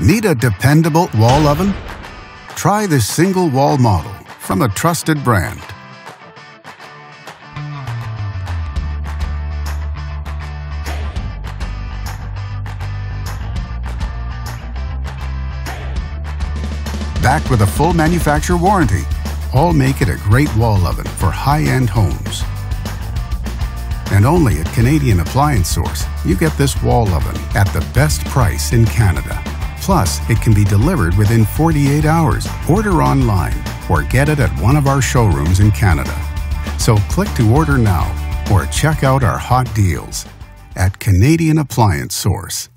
Need a dependable wall oven? Try this single wall model from a trusted brand. Backed with a full manufacturer warranty, all make it a great wall oven for high-end homes. And only at Canadian Appliance Source, you get this wall oven at the best price in Canada. Plus, it can be delivered within 48 hours. Order online or get it at one of our showrooms in Canada. So click to order now or check out our hot deals at Canadian Appliance Source.